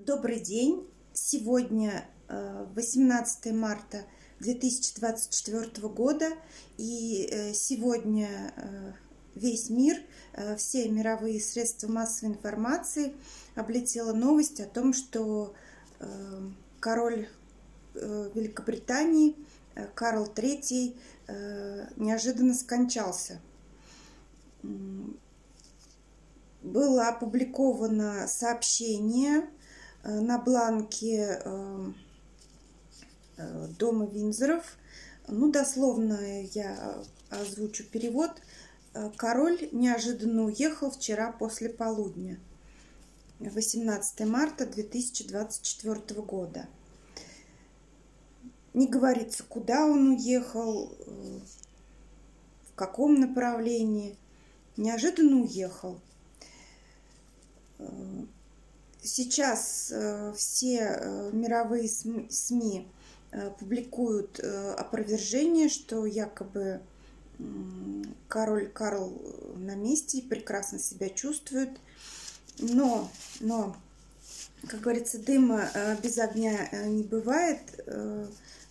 Добрый день! Сегодня 18 э, марта 2024 года, и э, сегодня э, весь мир, все мировые средства массовой информации облетела новость о том, что король Великобритании Карл III неожиданно скончался. Было опубликовано сообщение на бланке э, э, дома Винзоров. Ну, дословно я озвучу перевод. Король неожиданно уехал вчера после полудня, 18 марта 2024 года. Не говорится, куда он уехал, в каком направлении. Неожиданно уехал сейчас э, все э, мировые СМИ э, публикуют опровержение, что якобы король Карл на месте и прекрасно себя чувствует. Но, но, как говорится, дыма без огня не бывает.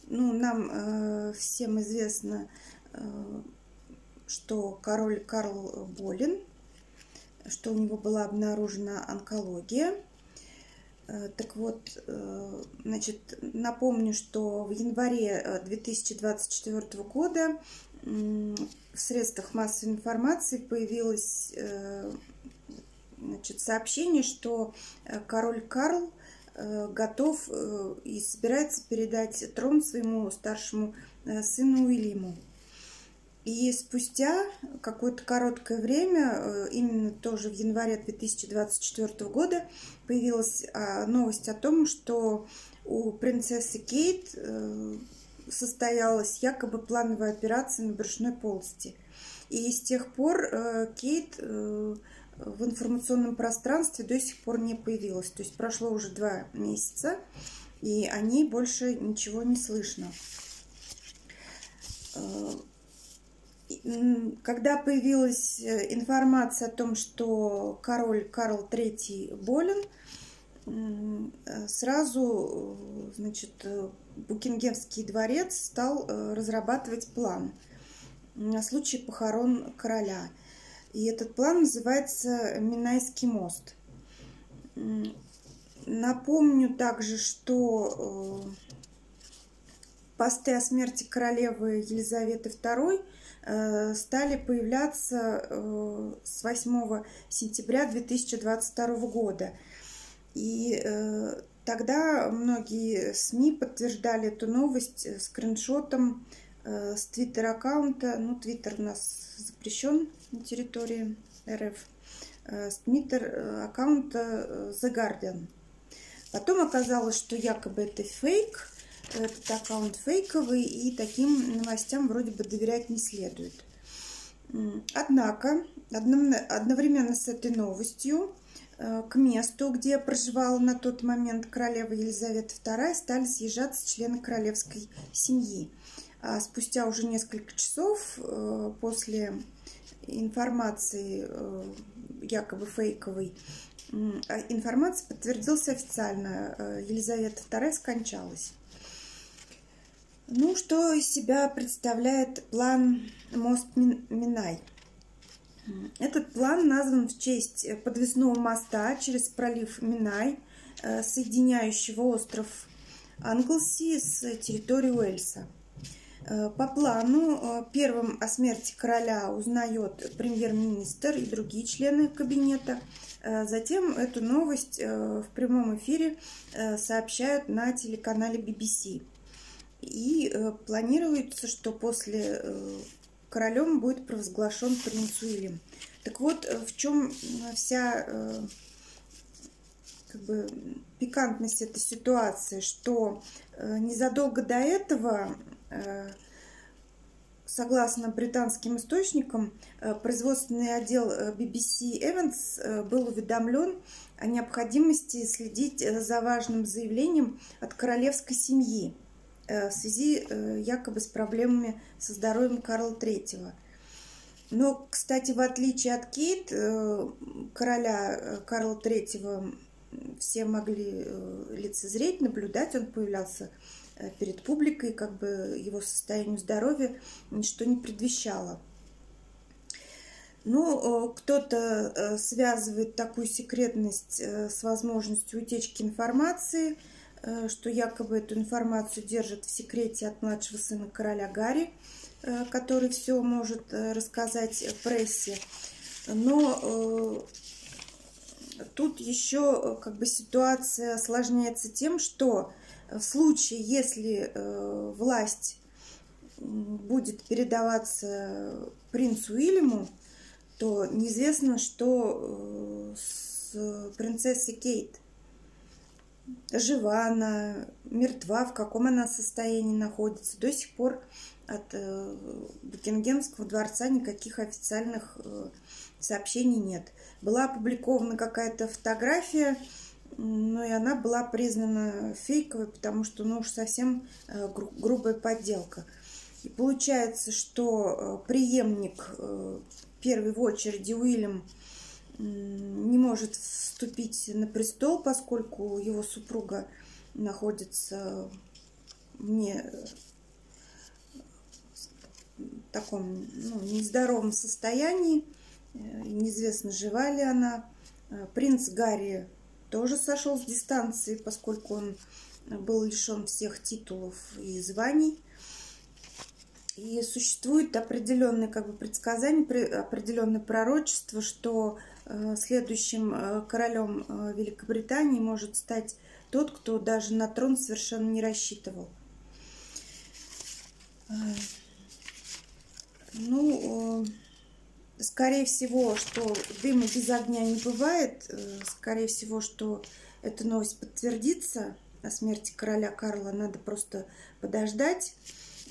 Ну, нам всем известно, что король Карл болен, что у него была обнаружена онкология. Э, так вот, э, значит, напомню, что в январе 2024 э, года в средствах массовой информации появилось значит, сообщение, что король Карл готов и собирается передать трон своему старшему сыну Уильяму. И спустя какое-то короткое время, э, именно тоже в январе 2024 года, появилась а, новость о том, что у принцессы Кейт э, состоялась якобы плановая операция на брюшной полости. И с тех пор э, Кейт в информационном пространстве до сих пор не появилась. То есть прошло уже два месяца, и о ней больше ничего не слышно когда появилась э, информация о том, что король Карл III болен, э, сразу э, значит, Букингемский дворец стал разрабатывать план на случай похорон короля. И этот план называется Минайский мост. Напомню также, что посты о смерти королевы Елизаветы II Э, стали появляться э, с 8 сентября 2022 года. И э, тогда многие СМИ подтверждали эту новость скриншотом с твиттер-аккаунта. Ну, твиттер у нас запрещен на территории РФ. С твиттер-аккаунта The Guardian. Потом оказалось, что якобы это фейк – этот аккаунт фейковый, и таким новостям вроде бы доверять не следует. Однако, одновременно с этой новостью, э, к месту, где проживала на тот момент королева Елизавета II, стали съезжаться члены королевской семьи. А спустя уже несколько часов э, после информации э, якобы фейковой, а информация подтвердилась официально. Елизавета II скончалась. Ну, что из себя представляет план мост Минай? Этот план назван в честь подвесного моста через пролив Минай, э, соединяющего остров Англси с территорией Уэльса. Э, по плану э, первым о смерти короля узнает премьер-министр и другие члены кабинета. Затем эту новость в прямом эфире сообщают на телеканале BBC. И э, планируется, что после э, королем будет провозглашен принц Уильям. Так вот, э, в чем вся как бы, пикантность этой ситуации, что незадолго до этого, согласно британским источникам, производственный отдел BBC Evans был уведомлен о необходимости следить за важным заявлением от королевской семьи в связи э, якобы с проблемами со здоровьем Карла III. Но, кстати, в отличие от Кейт, э, короля Карла III все могли лицезреть, наблюдать. Он появлялся перед публикой, как бы его состоянию здоровья ничто не предвещало. Ну, кто-то связывает такую секретность с возможностью утечки информации – Э, что якобы эту информацию держит в секрете от младшего сына короля Гарри, э, который все может э, рассказать прессе. Но тут еще как бы ситуация осложняется тем, что в случае, если власть будет передаваться принцу Уильяму, то неизвестно, что с принцессой Кейт жива она, мертва, в каком она состоянии находится. До сих пор от э, Букингемского дворца никаких официальных э, сообщений нет. Была опубликована какая-то фотография, но и она была признана фейковой, потому что ну уж совсем э, гру грубая подделка. И получается, что преемник первый в очереди Уильям не может вступить на престол, поскольку его супруга находится в не таком ну, нездоровом состоянии. Неизвестно, жива ли она. Принц Гарри тоже сошел с дистанции, поскольку он был лишен всех титулов и званий. И существует определенное как бы, предсказание, определенное пророчество, что Э, следующим э, королем э, Великобритании может стать тот, кто даже на трон совершенно не рассчитывал. Ну, скорее всего, что дыма без огня не бывает. Скорее всего, что эта новость подтвердится о смерти короля Карла. Надо просто подождать.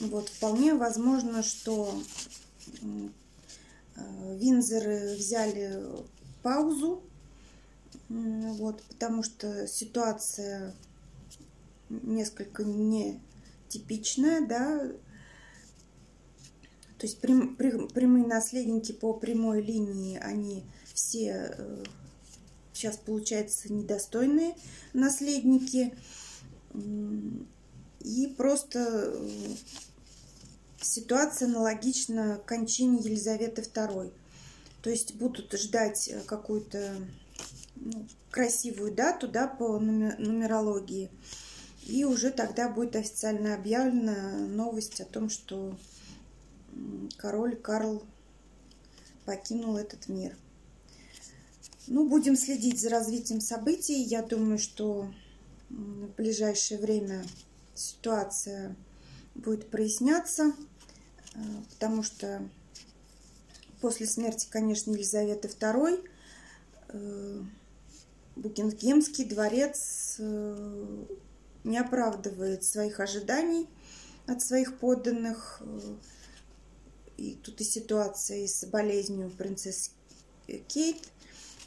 Вот, вполне возможно, что Винзеры взяли паузу, вот, потому что ситуация несколько нетипичная, да, то есть прям, прямые наследники по прямой линии, они все сейчас, э, получается, недостойные наследники. И просто э, ситуация аналогична кончине Елизаветы II. То есть будут ждать э, какую-то ну, красивую дату да, по нумерологии. И уже тогда будет официально объявлена новость о том, что король Карл покинул этот мир. Ну, будем следить за развитием событий. Я думаю, что в ближайшее время ситуация будет проясняться, потому что После смерти, конечно, Елизаветы II э, Букингемский дворец э, не оправдывает своих ожиданий от своих подданных. Э, и тут и ситуация и с болезнью принцессы Кейт,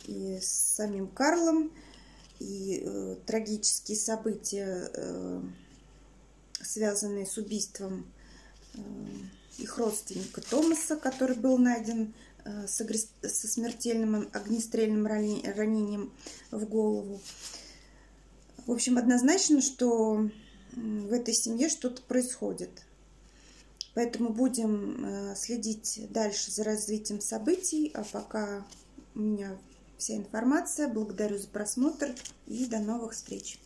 и с самим Карлом, и э, трагические события, э, связанные с убийством э, их родственника Томаса, который был найден э, со смертельным огнестрельным ранением в голову. В общем, однозначно, что в этой семье что-то происходит. Поэтому будем э, следить дальше за развитием событий. А пока у меня вся информация. Благодарю за просмотр и до новых встреч.